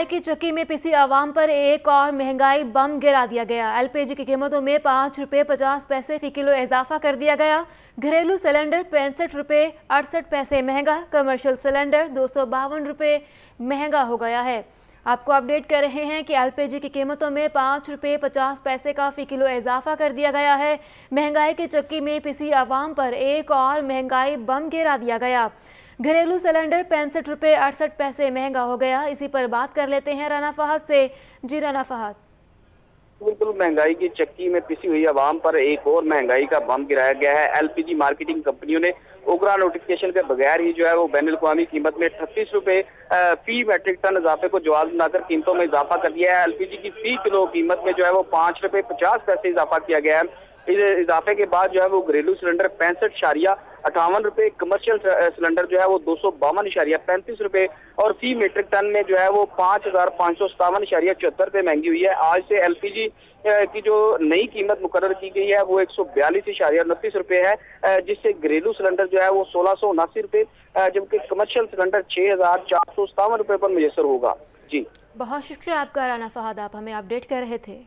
महँगाई की चक्की में पिसी आवाम पर एक और महँगाई बम गिरा दिया गया। एलपीजी की कीमतों में पाँच रुपये पचास पैसे फ़ी किलो इजाफा कर दिया गया। घरेलू सिलेंडर पैंसठ रुपये अड़सठ पैसे महँगा, कमर्शियल सिलेंडर दो सौ बावन रुपये महँगा हो गया है। आपको अपडेट कर रहे हैं कि एलपीजी की कीमतों में पाँच रुपये पचास पैसे का फ़ी किलो इजाफा कर दिया गया है। महँगाई की चक्की में पिसी आवाम पर एक और महँगाई बम गिरा दिया गया। घरेलू सिलेंडर पैंसठ रुपये अड़सठ पैसे महँगा हो गया। इसी पर बात कर लेते हैं राना फहद से। जी राना फहद। बिल्कुल महँगाई की चक्की में पिसी हुई आवाम पर एक और महँगाई का बम गिराया गया है। एलपीजी मार्केटिंग कंपनियों ने ओगरा नोटिफिकेशन के बगैर ही जो है वो बैन अवी कीमत में अठतीस रुपए फ़ी मैट्रिक टन इजाफे को जवाब बनाकर कीमतों में इजाफा कर दिया है। एलपीजी की फ़ी किलो कीमत में जो है वो पाँच रुपए पचास पैसे इजाफा किया गया है। इस इजाफे के बाद जो है वो घरेलू सिलेंडर पैंसठ शारिया अठावन रुपए कमर्शियल सिलेंडर जो है वो दो सौ बावन इशारिया पैंतीस रुपए और फ़ी मीट्रिक टन में जो है वो पाँच हज़ार पाँच सौ सतावन इशारिया चौहत्तर रुपए महँगी हुई है। आज से एलपीजी की जो नई कीमत मुकर की गई है वो एक सौ बयालीस इशारिया उनतीस रुपए है जिससे घरेलू सिलेंडर जो है वो सोलह सौ उनासी रुपए जबकि कमर्शियल सिलेंडर छह हज़ार चार सौ सतावन रुपए पर मुयसर होगा। जी। बहुत शुक्रिया आपका राना फहद, आप हमें अपडेट कर रहे थे।